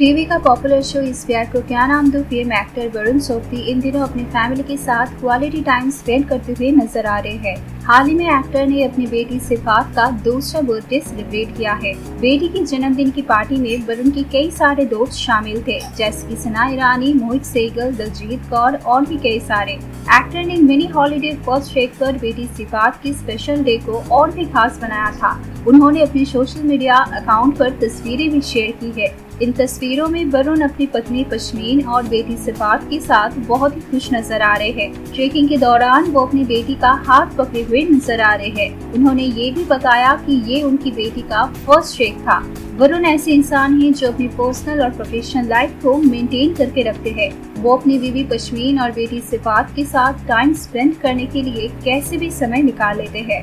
TV का popular show इस प्यार को क्या नाम दो? फेम एक्टर वरुण सोपती इन दिनों अपनी फैमिली के साथ क्वालिटी टाइम स्पेंड करते हुए नज़र आ रहे हैं। हाल ही में एक्टर ने अपनी बेटी सिफात का दूसरा बर्थडे सेलिब्रेट किया है। बेटी के जन्मदिन की पार्टी में वरुण के कई सारे दोस्त शामिल थे। जैसे की सना ईरानी, मोहित सेगल दलजीत कौर और भी कई सारे। एक्टर ने मिनी हॉलीडे फ़र्स्ट शेक पर बेटी सिफात की स्पेशल डे को और भी खास बनाया था। उन्होंने अपने सोशल मीडिया अकाउंट पर तस्वीरें भी शेयर की है। इन तस्वीरों में वरुण अपनी पत्नी पश्मीन और बेटी सिफात के साथ बहुत ही खुश नज़र आ रहे हैं। ट्रेकिंग के दौरान वो अपनी बेटी का हाथ पकड़े हुए नज़र आ रहे हैं। उन्होंने ये भी बताया कि ये उनकी बेटी का फ़र्स्ट ट्रेक था। वरुण ऐसे इंसान हैं जो अपनी पर्सनल और प्रोफेशनल लाइफ को मेंटेन करके रखते हैं। वो अपनी बीवी पश्मीन और बेटी सिफात के साथ टाइम स्पेंड करने के लिए कैसे भी समय निकाल लेते हैं।